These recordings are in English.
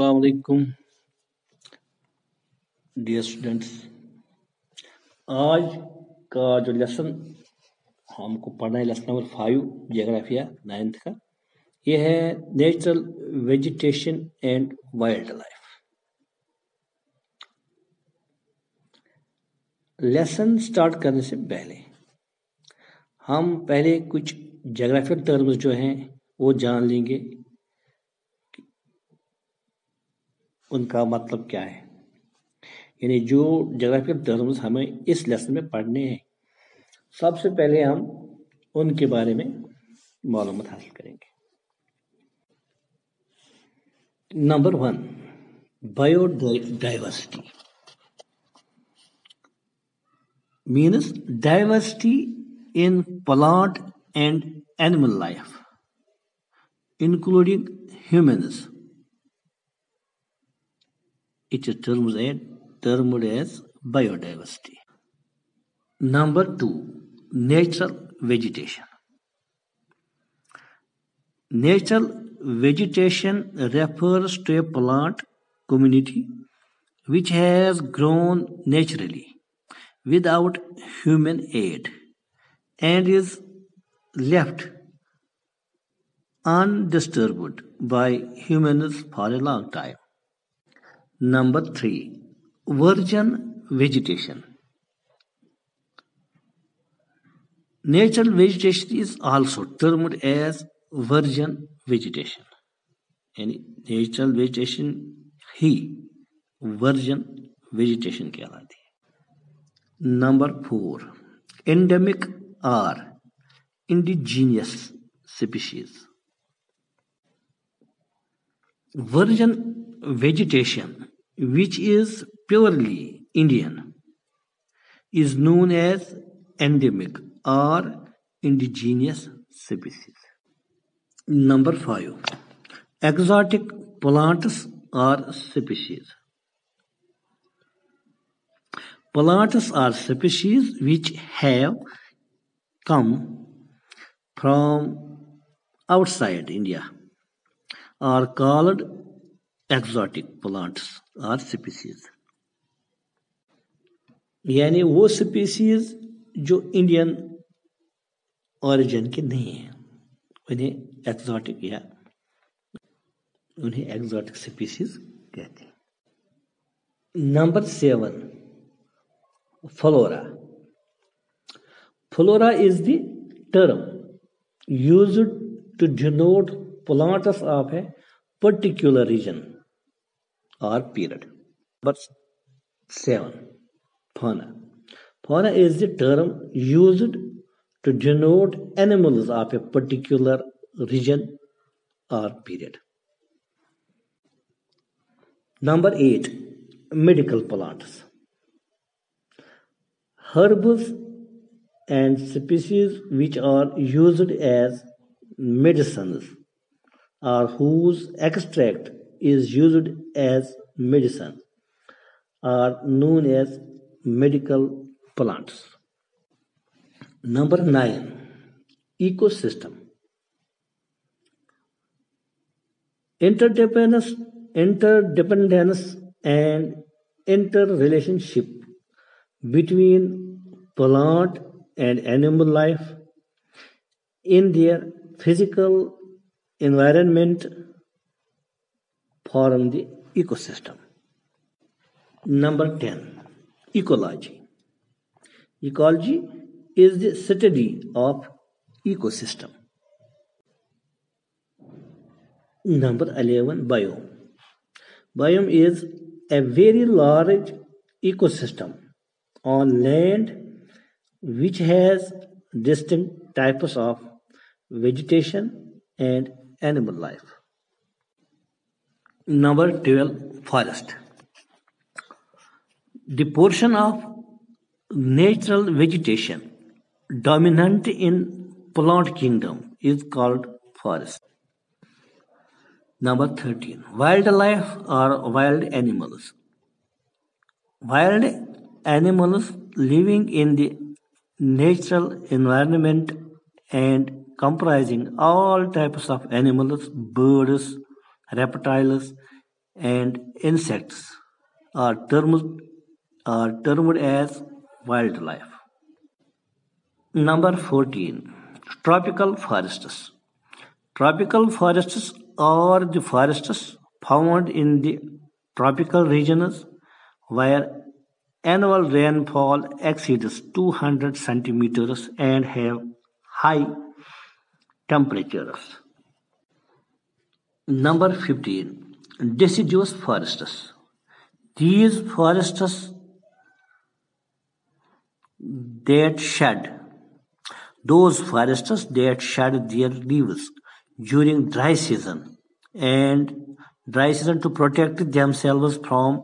अलकुम dear students आज का जो लेसन हमको पढ़ना है लेसन नंबर फाइव जियोग्राफिया नाइन्थ का, ये है natural vegetation and wildlife lesson start करने से पहले, हम पहले कुछ जोग्राफिकल टर्म्स जो हैं, वो जान लेंगे। उनका मतलब क्या है? यानी जो जोग्राफिकल टर्म्स हमें इस लेसन में पढ़ने हैं, सबसे पहले हम उनके बारे में मालूम हासिल करेंगे। Number one biodiversity means diversity in plant and animal life including humans it is termed as, termed as biodiversity. Number two, natural vegetation. Natural vegetation refers to a plant community which has grown naturally without human aid and is left undisturbed by humans for a long time. Number three virgin vegetation natural vegetation is also termed as virgin vegetation यानी natural vegetation ही virgin vegetation कहलाती है। Number four endemic or indigenous species virgin vegetation which is purely Indian is known as endemic or indigenous species. Number 5. Exotic plants or species. Plants are species which have come from outside India are called exotic plants or species. यानी वो species जो Indian origin के नहीं है। उन्हें exotic या उन्हें exotic species कहते हैं। Number seven flora flora is the term used to denote plants of a particular region. Or period. Number 7. Fauna. Fauna is the term used to denote animals of a particular region or period. Number 8. Medical plants. Herbs and species which are used as medicines or whose extract is used as medicine are known as medical plants. Number 9 Ecosystem Interdependence, interdependence and interrelationship between plant and animal life in their physical environment form the ecosystem. Number 10. Ecology. Ecology is the study of ecosystem. Number 11. Biome. Biome is a very large ecosystem on land which has distinct types of vegetation and animal life. Number 12 Forest The portion of natural vegetation dominant in plant kingdom is called forest. Number 13 Wildlife or wild animals Wild animals living in the natural environment and comprising all types of animals, birds, reptiles, and insects are termed, are termed as wildlife. Number 14. Tropical forests. Tropical forests are the forests found in the tropical regions where annual rainfall exceeds 200 centimeters and have high temperatures. Number 15. Deciduous forests. These forests that shed those forests that shed their leaves during dry season and dry season to protect themselves from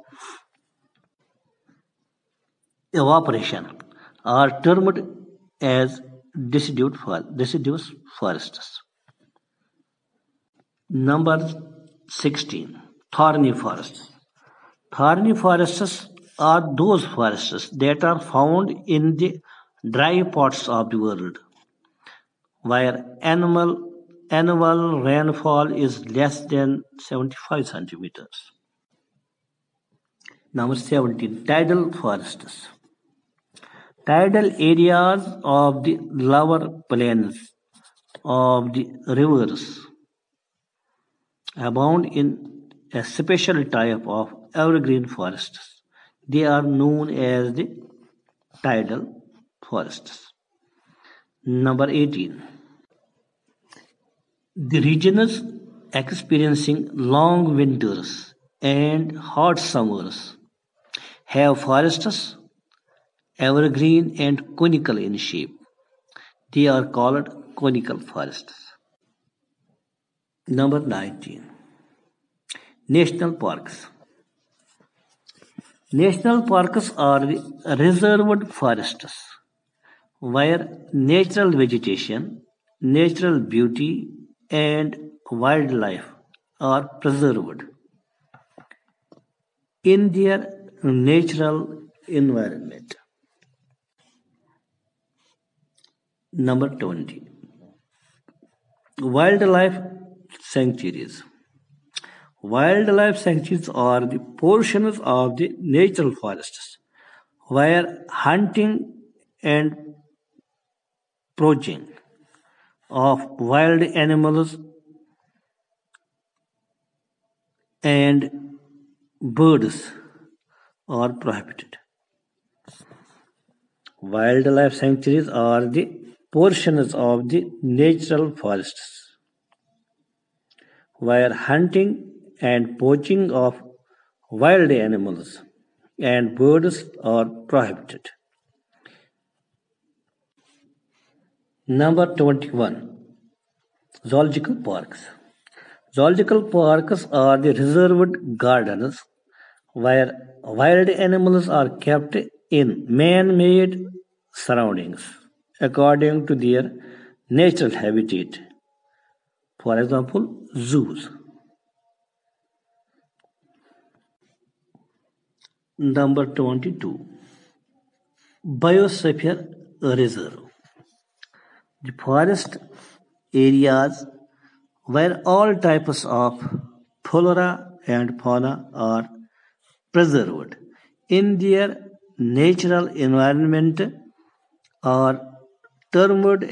evaporation are termed as deciduous forests. Number 16. Thorny forests. Thorny forests are those forests that are found in the dry parts of the world where annual annual rainfall is less than 75 centimeters. Number 17. Tidal forests. Tidal areas of the lower plains of the rivers abound in a special type of evergreen forests. They are known as the tidal forests. Number 18. The regions experiencing long winters and hot summers have forests evergreen and conical in shape. They are called conical forests. Number 19. National parks. National parks are reserved forests where natural vegetation, natural beauty, and wildlife are preserved in their natural environment. Number 20. Wildlife sanctuaries. Wildlife sanctuaries are the portions of the natural forests where hunting and poaching of wild animals and birds are prohibited. Wildlife sanctuaries are the portions of the natural forests where hunting and poaching of wild animals and birds are prohibited. Number 21. Zoological parks. Zoological parks are the reserved gardens where wild animals are kept in man-made surroundings according to their natural habitat. For example, zoos. Number 22. Biosphere Reserve the forest areas where all types of flora and fauna are preserved in their natural environment are termed